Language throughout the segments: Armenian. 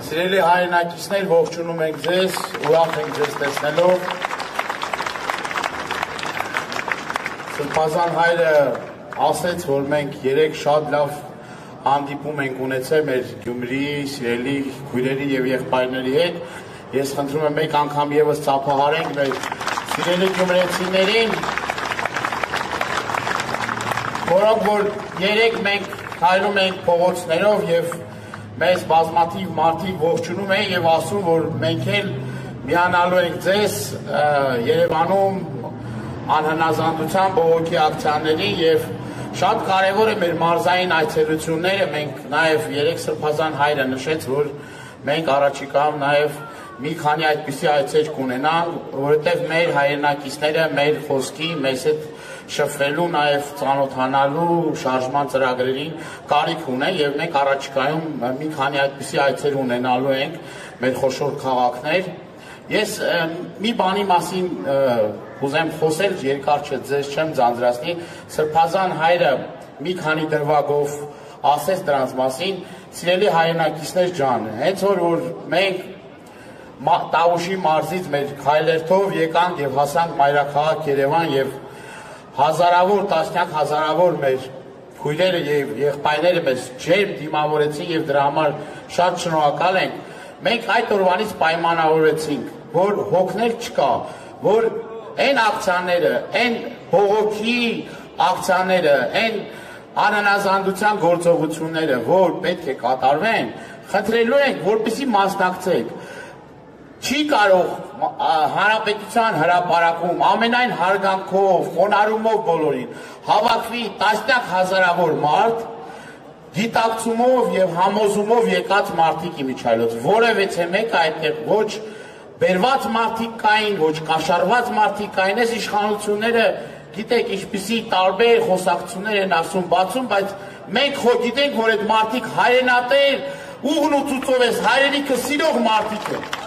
Սիրելի հայրենակիցներ, ողջունում ենք ձեզ, ուրախ ենք ձեզ տեսնելով։ Սրբազան հայրը ասեց, որ մենք երեք շատ լավ հանդիպում ենք ունեցել մեր Գյումրիի սիրելի քույրերի եւ եղբայրների հետ։ Ես խնդրում եմ մեկ անգամ եւս ծափահարենք մեր սիրելի գյումրեցիներին, որոնք որ երեք մենք քայլում ենք փողոցներով եւ մեզ բազմաթիվ մարդիկ ողջունում են եւ ասում, որ մենք էլ միանալու ենք ձեզ Երևանում անհնազանդության բողոքի ակցիաների եւ շատ կարեւոր է մեր մարզային այցելությունները մենք նաեւ երեք սրբազան հայրը նշեց որ մենք առաջիկայում նաեւ մի քանի այդպիսի այցեր կունենանք, որովհետև մեր հայրենակիցները մեր խոսքի, մեզ հետ շփվելու, նաև ծանոթանալու շարժման ծրագրերին կարիք ունեն եւ մենք առաջիկայում մի քանի այդպիսի այցեր ունենալու ենք մեր խոշոր քաղաքներ։ Ես մի բանի մասին ուզեմ խոսել, երկար չէ, ձեզ չեմ ձանձրացնի։ Սրբազան հայրը մի քանի դրվագով ասեց դրանց մասին, սիրելի հայրենակիցներ ջան, հենց որ որ մենք Տավուշի մարզից մեր քայլերթով եկանք եւ հասանք մայրաքաղաք Երևան եւ հազարավոր, տասնյակ հազարավոր մեր քույրերը եւ եղբայրները մեզ ջերմ դիմավորեցին եւ դրա համար շատ շնորհակալ ենք։ Մենք այդ օրվանից պայմանավորվեցինք, որ հոգներ չկա, որ այն ակցիաները, այն բողոքի ակցիաները, այն անանազանդության գործողությունները, որ պետք է կատարվեն, խնդրելու ենք, որպեսի մասնակցեք չի կարող հանրապետության հրապարակում ամենայն հարգանքով, խոնարհումով բոլորին հավաքվի տասնյակ հազարավոր մարդ գիտակցումով եւ համոզումով եկած մարդիկ իմիջայլոց որևէ մեկ այդտեղ ոչ բերված մարդիկ կային, ոչ կաշառված մարդիկ կային, այս իշխանությունները գիտեք ինչպիսի տարբեր խոսակցություններ են ասում, բացում, բայց մենք խո գիտենք, որ այդ մարդիկ հայրենատեր ուղն ու ծուծով էս հայրենիքը սիրող մարդիկ են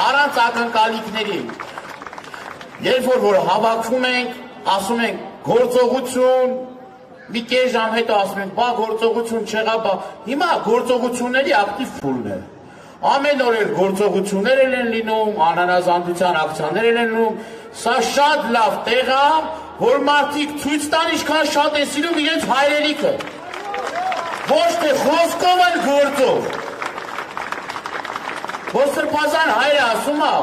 առանց ակնկալիքների։ Երբ որ որ հավաքվում ենք, ասում ենք գործողություն, մի կես ժամ հետո ասում ենք, բա գործողություն չեղա, բա հիմա գործողությունների ակտիվ փուլն է։ Ամեն օր էլ գործողություններ են լինում, անանազանդության ակցիաներ են լինում, սա շատ լավ տեղ է, որ մարդիկ ցույց տան ինչքան շատ է սիրում իրենց հայրենիքը։ Ոչ թե խոսքով, այլ գործով։ Որ սրբազան հայրը ասում է,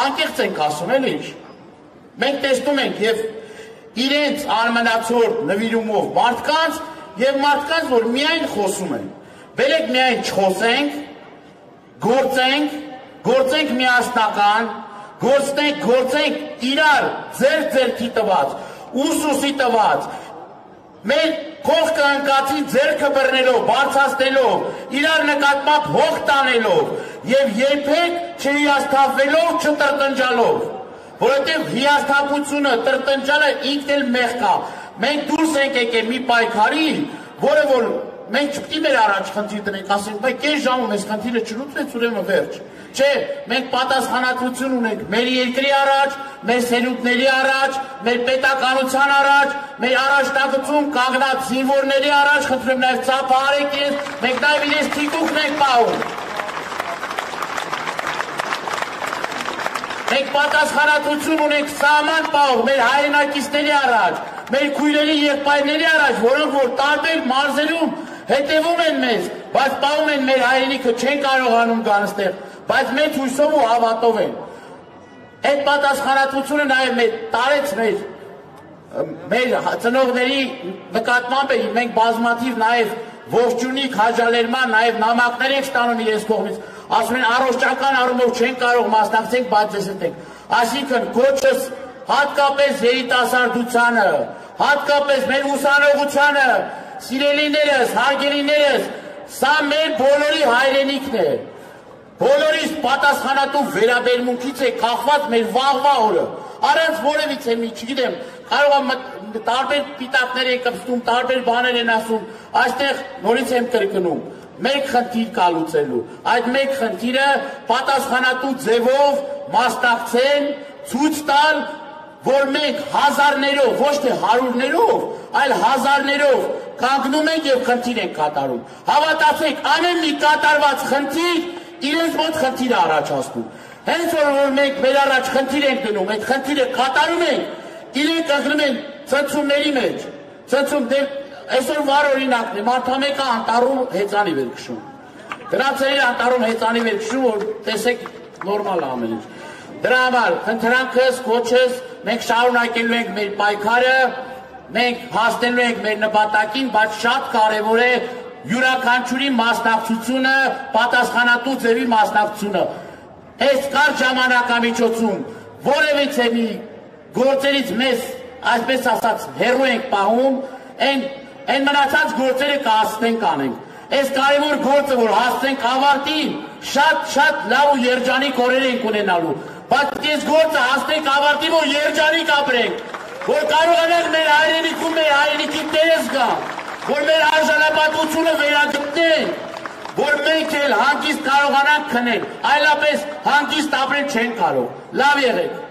անկեղծ ենք ասում, էլ ինչ։ Մենք տեսնում ենք եւ իրենց արմնացոր նվիրումով մարդկանց եւ մարդկանց, որ միայն խոսում են։ Բերեք միայն չխոսենք, գործենք, գործենք միասնական, գործենք, գործենք իրար ձեր ձերքի տված, ուսուսի տված, մեր կողքը ընկածին ձերքը բռնելով, բարձրացնելով, իրար նկատմամբ հող տանելով եւ երբեք չհիասթափվելով, չտրտնջալով, որովհետեւ հիասթափությունը, տրտնջալը ինքն էլ մեղք է։ Մենք դուրս ենք եկել մի պայքարի, որը որ մենք չպետք է մեր առաջ խնդիր տնենք, ասենք, բայց կես ժամում այս խնդիրը չլուծվեց, ուրեմն վերջ։ Չէ, մենք պատասխանատվություն ունենք մեր երկրի առաջ, մեր սերունդների առաջ, մեր պետականության առաջ, մեր առաջնագծում կանգնած զինվորների առաջ, խնդրեմ նաև ծափահարեք ինձ, մենք նաև իրենց թիկունքն ենք պահում։ Մենք պատասխանատվություն ունենք սահման պահող մեր հայրենակիցների առաջ, մեր քույրերի եղբայրների առաջ, որոնք որ տարբեր մարզերում հետևում են մեզ, բայց պահում են մեր հայրենիքը, չեն կարողանում գան ստեղ բայց մեծ հույսով ու հավատով են։ Այդ պատասխանատվությունը նաև մեր տարեց մեր մեր ծնողների նկատմամբ մենք բազմաթիվ նաև ողջունիկ հաջալերման նաև նամակներ ենք ստանում իրենց կողմից ասում են առողջական առումով չեն կարող մասնակցենք բայց ես ենք այսինքն կոչս հատկապես երիտասարդությանը հատկապես մեր ուսանողությանը սիրելիներս հարգելիներս սա մեր բոլորի հայրենիքն է բոլորիս պատասխանատու վերաբերմունքից է կախված մեր վաղվա օրը։ Առանց որևիցե մի, չգիտեմ, կարող է տարբեր պիտակներ են կպստում, տարբեր բաներ են ասում, այստեղ նորից եմ կրկնում, մեկ խնդիր կա լուծելու։ Այդ մեկ խնդիրը պատասխանատու ձևով մասնակցեն, ցույց տալ որ մենք հազարներով, ոչ թե հարյուրներով, այլ հազարներով կանգնում ենք եւ խնդիր ենք կատարում։ Հավատացեք, ամեն մի կատարված խնդիր իրենց մոտ է առաջացնում։ Հենց որ որ մենք մեր առաջ խնդիր ենք դնում, այդ խնդիրը կատարում ենք, իրենք ընկնում են ծնցումների մեջ։ Ծնցում դե այսօր վար օրինակն է, մարդամեկը անտառում հեծանի վեր քշում։ Դրանցերի անտառում հեծանի վեր քշում, որ տեսեք նորմալ ամեն ինչ։ Դրա համար խնդրանքս, կոչս մենք շարունակելու ենք մեր պայքարը, մենք հասնելու ենք մեր նպատակին, բայց շատ կարևոր է յուրաքանչյուրի մասնակցությունը, պատասխանատու ձևի մասնակցությունը։ Այս կար ժամանակամիջոցում որևիցե մի գործերից մեզ, այսպես ասած, հերո ենք պահում, այն այն մնացած գործերը կհասնենք անենք։ Այս կարևոր գործը, որ հասնենք ավարտին, շատ-շատ լավ ու երջանիկ օրեր ենք ունենալու։ Բայց այս գործը հասնենք ավարտի, որ երջանիկ ապրենք, որ կարողանանք մեր հայրենիքում մեր հայրենիքի տես գա, որ մեր արժանապատվությունը վերագտնենք, որ մենք էլ հանգիստ կարողանանք քնել, այլապես հանգիստ ապրել չեն կարող։ Լավ եղեք։